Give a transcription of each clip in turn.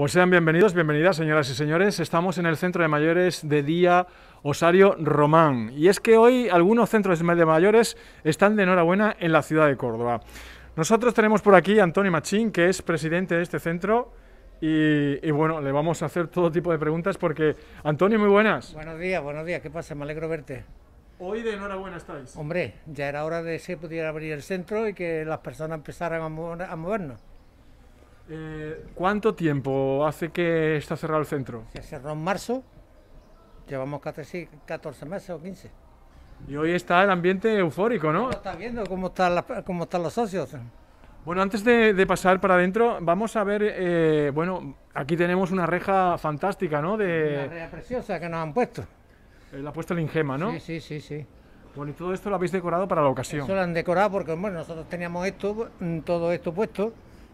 Pues sean bienvenidos, bienvenidas, señoras y señores. Estamos en el Centro de Mayores de Día Osario Román. Y es que hoy algunos centros de mayores están de enhorabuena en la ciudad de Córdoba. Nosotros tenemos por aquí a Antonio Machín, que es presidente de este centro. Y, y, bueno, le vamos a hacer todo tipo de preguntas porque, Antonio, muy buenas. Buenos días, buenos días. ¿Qué pasa? Me alegro verte. Hoy de enhorabuena estáis. Hombre, ya era hora de que se pudiera abrir el centro y que las personas empezaran a, mover, a movernos. Eh, ¿Cuánto tiempo hace que está cerrado el centro? Se cerró en marzo, llevamos 14, 14 meses o 15. Y hoy está el ambiente eufórico, ¿no? ¿Estás viendo cómo están, la, cómo están los socios? Bueno, antes de, de pasar para adentro, vamos a ver, eh, bueno, aquí tenemos una reja fantástica, ¿no? De... Una reja preciosa que nos han puesto. Eh, la ha puesto el Ingema, ¿no? Sí, sí, sí, sí. Bueno, y todo esto lo habéis decorado para la ocasión. Eso lo han decorado porque, bueno, nosotros teníamos esto, todo esto puesto,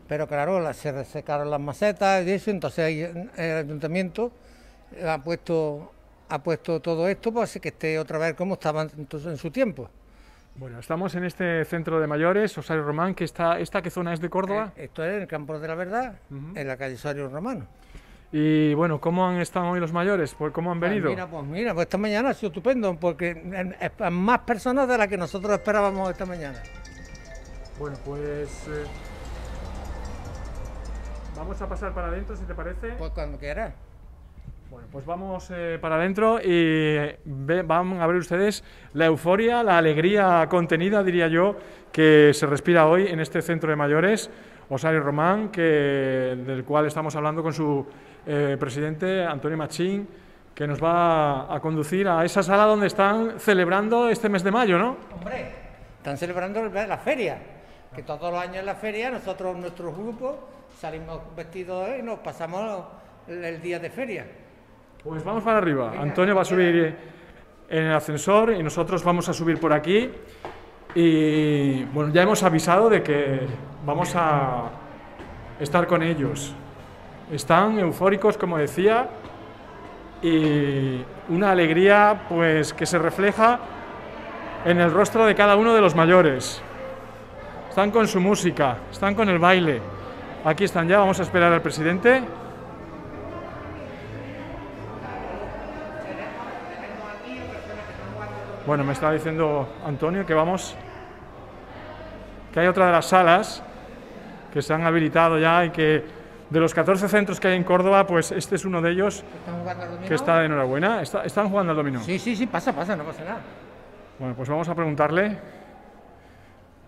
pero claro, la, se resecaron las macetas y eso, entonces el ayuntamiento ha puesto, ha puesto todo esto para que esté otra vez como estaba en, en su tiempo. Bueno, estamos en este centro de mayores, Osario Román, que está, ¿esta qué zona es de Córdoba? Eh, esto es en el Campo de la Verdad, uh -huh. en la calle Osario Romano. Y bueno, ¿cómo han estado hoy los mayores? Pues, ¿Cómo han venido? Pues mira, pues mira, pues esta mañana ha sido estupendo, porque más personas de las que nosotros esperábamos esta mañana. Bueno, pues... Eh, vamos a pasar para adentro, si te parece. Pues cuando quieras. Bueno, pues vamos eh, para adentro y ve, van a ver ustedes la euforia, la alegría contenida, diría yo, que se respira hoy en este centro de mayores, Osario Román, que, del cual estamos hablando con su eh, presidente, Antonio Machín, que nos va a conducir a esa sala donde están celebrando este mes de mayo, ¿no? Hombre, están celebrando la feria, que todos los años en la feria nosotros, nuestro grupo, salimos vestidos y nos pasamos el, día de feria. Pues vamos para arriba. Antonio va a subir en el ascensor y nosotros vamos a subir por aquí. Y bueno, ya hemos avisado de que vamos a estar con ellos. Están eufóricos, como decía, y una alegría pues que se refleja en el rostro de cada uno de los mayores. Están con su música, están con el baile. Aquí están ya, vamos a esperar al presidente. Bueno, me estaba diciendo Antonio que vamos, que hay otra de las salas que se han habilitado ya y que de los 14 centros que hay en Córdoba, pues este es uno de ellos que está de enhorabuena. ¿Está, ¿Están jugando al dominó? Sí, sí, sí, pasa, pasa, no pasa nada. Bueno, pues vamos a preguntarle,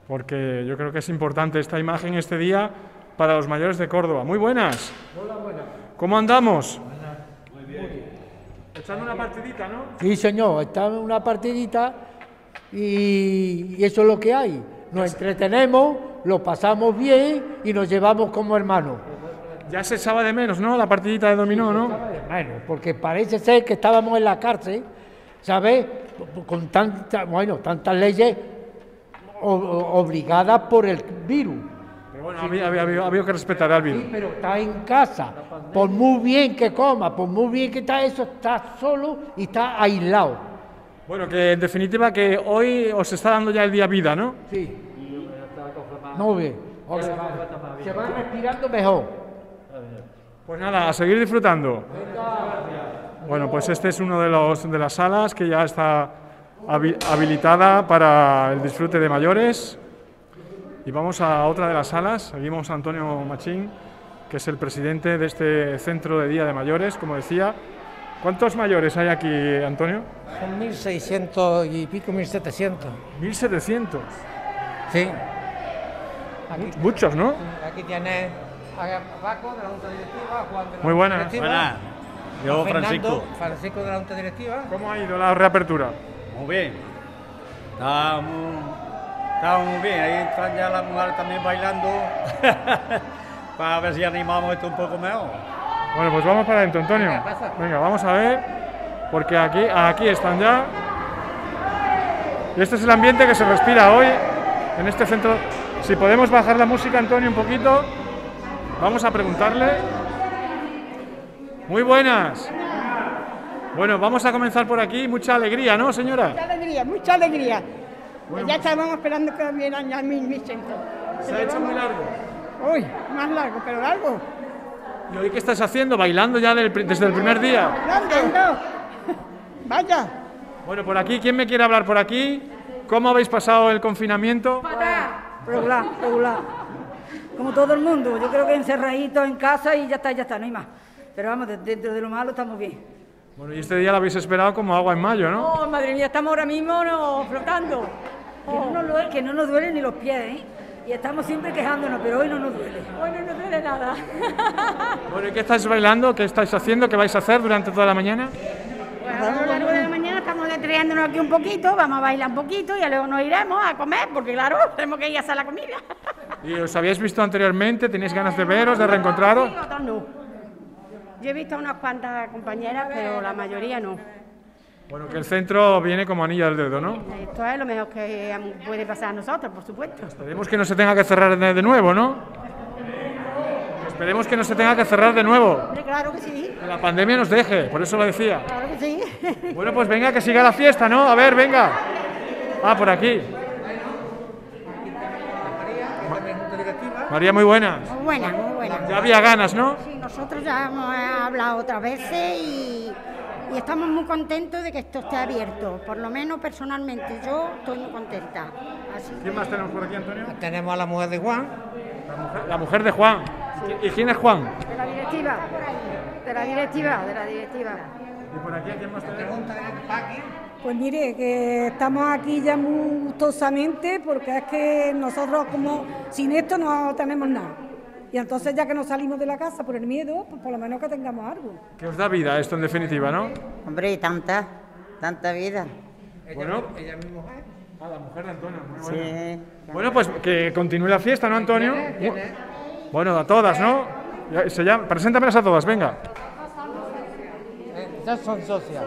porque yo creo que es importante esta imagen este día para los mayores de Córdoba. Muy buenas. Hola, buenas. ¿Cómo andamos? Muy bien. Echando una partidita, ¿no? Sí, señor, estamos en una partidita y, y, eso es lo que hay. Nos entretenemos, lo pasamos bien y nos llevamos como hermanos. Ya se echaba de menos, ¿no? La partidita de dominó, ¿no? Bueno, porque parece ser que estábamos en la cárcel, ¿sabes? Con tanta, bueno, tantas leyes obligadas por el virus. Bueno, había, había, había, había que respetar al virus. Sí, pero está en casa. Por muy bien que coma, por muy bien que está eso, está solo y está aislado. Bueno, que en definitiva que hoy os está dando ya el día vida, ¿no? Sí. Muy bien. Se va respirando mejor. Pues nada, a seguir disfrutando. Bueno, pues este es uno de, los, de las salas que ya está habilitada para el disfrute de mayores. Y vamos a otra de las salas. Seguimos a Antonio Machín, que es el presidente de este centro de día de mayores, como decía. ¿Cuántos mayores hay aquí, Antonio? Son 1.600 y pico, 1.700. ¿1.700? Sí. Aquí, Muchos, ¿no? Aquí tiene a Paco de la Junta Directiva, Juan de la Muy buenas. Junta Directiva, Buenas. Yo, Francisco. Francisco de la Junta Directiva. ¿Cómo ha ido la reapertura? Muy bien. Está está muy bien. Ahí están ya las mujeres también bailando. para ver si animamos esto un poco mejor. Bueno, pues vamos para adentro, Antonio. Venga, vamos a ver. Porque aquí, aquí están ya. Y este es el ambiente que se respira hoy en este centro. Si podemos bajar la música, Antonio, un poquito. Vamos a preguntarle. Muy buenas. Bueno, vamos a comenzar por aquí. Mucha alegría, ¿no, señora? Mucha alegría, mucha alegría. Ya estábamos esperando que vieran ya mi, mi centro. Se ha hecho muy largo. Uy, más largo, pero largo. ¿Y hoy qué estás haciendo? ¿Bailando ya del desde el primer día? Ando. Vaya. Bueno, por aquí, ¿quién me quiere hablar por aquí? ¿Cómo habéis pasado el confinamiento? Regular, regular. Como todo el mundo, yo creo que encerradito en casa y ya está, ya está, no hay más. Pero vamos, de- dentro de lo malo estamos bien. Bueno, y este día lo habéis esperado como agua en mayo, ¿no? Oh, madre mía, estamos ahora mismo no, flotando. Que, no nos duele, que no nos duelen ni los pies, ¿eh? Y estamos siempre quejándonos, pero hoy no nos duele. Hoy no nos duele nada. Bueno, ¿y qué estáis bailando? ¿Qué estáis haciendo? ¿Qué vais a hacer durante toda la mañana? Ahora a las nueve de la mañana estamos detreándonos aquí un poquito, vamos a bailar un poquito y luego nos iremos a comer, porque claro, tenemos que ir a hacer la comida. ¿Y os habíais visto anteriormente? ¿Tenéis ganas de veros, de reencontraros? Sí, otros no. Yo he visto a unas cuantas compañeras, pero la mayoría no. Bueno, que el centro viene como anillo al dedo, ¿no? Esto es lo mejor que puede pasar a nosotros, por supuesto. Esperemos que no se tenga que cerrar de, nuevo, ¿no? Esperemos que no se tenga que cerrar de nuevo. Claro que sí, Que la pandemia nos deje, por eso lo decía. claro que sí. Bueno, pues venga, que siga la fiesta, ¿no? A ver, venga. Ah, por aquí. María, muy buenas. Muy buena, muy buena. Ya había ganas, ¿no? Sí, nosotros ya hemos hablado otras veces y, y estamos muy contentos de que esto esté abierto. Por lo menos personalmente yo estoy muy contenta. Así ¿Quién más tenemos por aquí, Antonio? Tenemos a la mujer de Juan, La mujer de Juan. ¿Y quién es Juan? de la directiva, de la directiva, de la directiva. ¿Y por aquí quién más tenemos? Pues mire, que estamos aquí ya muy gustosamente porque es que nosotros como sin esto no tenemos nada. Y entonces ya que no salimos de la casa por el miedo, pues por lo menos que tengamos algo. Que os da vida esto en definitiva, ¿no? Hombre, y tanta, tanta vida. Bueno. Ella es mi mujer. Ah, la mujer de Antonio. muy buena. Sí. Bueno, pues que continúe la fiesta, ¿no, Antonio? Bueno, a todas, ¿no? Se llama, preséntamelas a todas, venga. estas son socias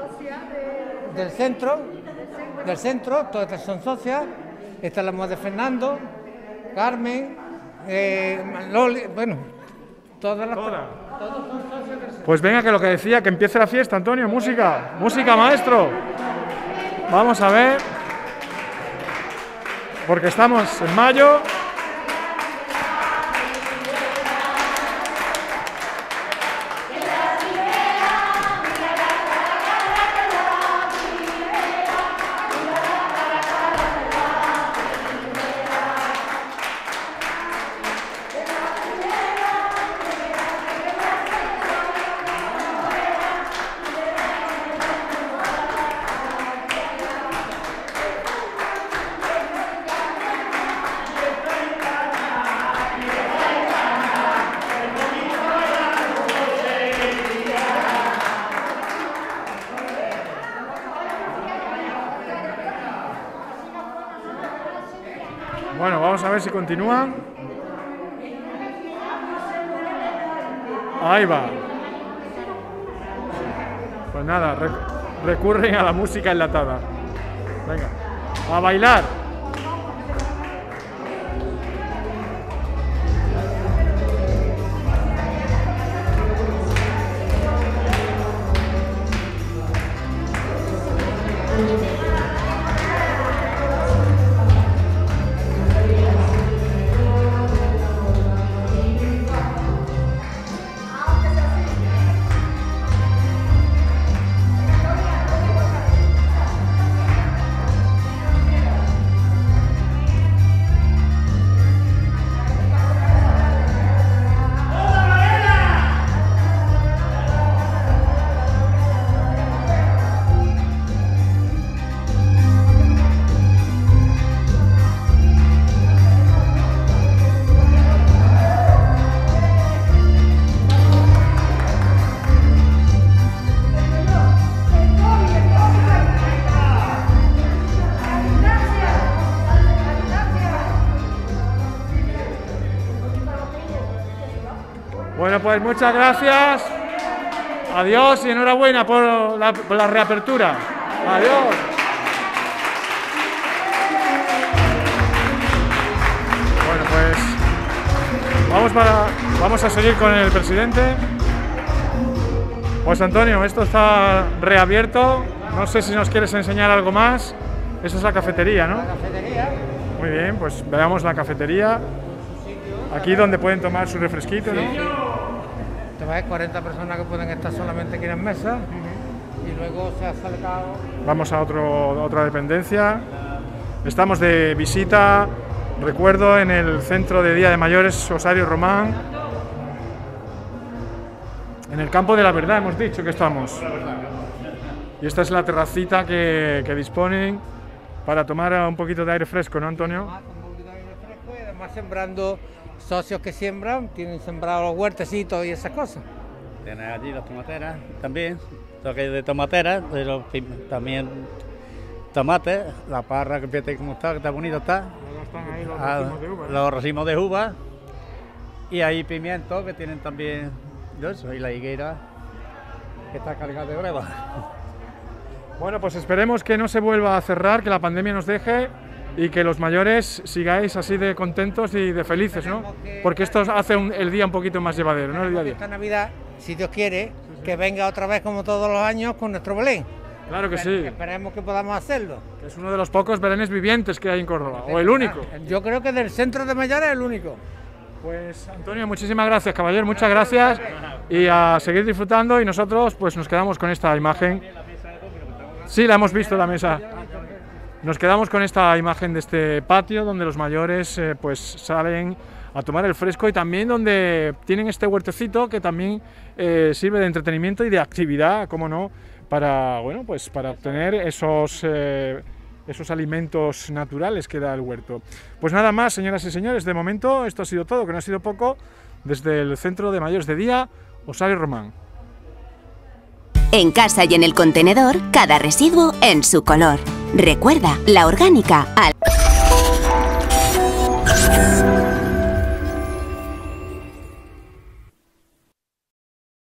del centro, del centro, todas estas son socias. Esta es la mujer de Fernando, Carmen, eh, Loli, bueno, todas las Todas. Pues venga, que lo que decía, que empiece la fiesta, Antonio, música, música, maestro. Vamos a ver. Porque estamos en mayo. Vamos a ver si continúan. Ahí va. Pues nada, rec- recurren a la música enlatada. Venga, a bailar. Bueno, pues muchas gracias. Adiós y enhorabuena por la, por la reapertura. Adiós. Bueno, pues vamos, para, vamos a seguir con el presidente. Pues Antonio, esto está reabierto. No sé si nos quieres enseñar algo más. Esa es la cafetería, ¿no? cafetería. Muy bien, pues veamos la cafetería. Aquí donde pueden tomar su refresquito, ¿no? Te vas 40 personas que pueden estar solamente aquí en mesa y luego se ha acercado. Vamos a otro, otra dependencia. Estamos de visita, recuerdo, en el Centro de Día de Mayores Osario Román. En el campo de la verdad hemos dicho que estamos. Y esta es la terracita que, que disponen para tomar un poquito de aire fresco, ¿no, Antonio? Ah, con un poquito de aire fresco y además sembrando socios que siembran, tienen sembrado los huertecitos y esas cosas. Tienes allí las tomateras también, toque de tomateras, pero también tomate, la parra que fíjate cómo está, que está bonito está. están ahí los Ah, racimos de uva, ¿no? los racimos de uva. Y hay pimientos que tienen también eso, y la higuera que está cargada de breva. Bueno, pues esperemos que no se vuelva a cerrar, que la pandemia nos deje y que los mayores sigáis así de contentos y de felices, ¿no? Porque esto hace un- el día un poquito más llevadero, ¿no? El día a día. Esta Navidad, si Dios quiere, que venga otra vez como todos los años con nuestro Belén. Claro que sí. Esperemos que podamos hacerlo. Es uno de los pocos belenes vivientes que hay en Córdoba, o el único. Yo creo que del centro de mayores es el único. Pues Antonio, muchísimas gracias, caballero, muchas gracias y a seguir disfrutando y nosotros pues nos quedamos con esta imagen. Sí, la hemos visto la mesa. Nos quedamos con esta imagen de este patio donde los mayores eh, pues salen a tomar el fresco y también donde tienen este huertecito que también eh, sirve de entretenimiento y de actividad, como no, para bueno pues para obtener esos eh, esos alimentos naturales que da el huerto. Pues nada más, señoras y señores, de momento esto ha sido todo, que no ha sido poco, desde el Centro de Mayores de Día, Osario Román. En casa y en el contenedor, cada residuo en su color. Recuerda, la orgánica al...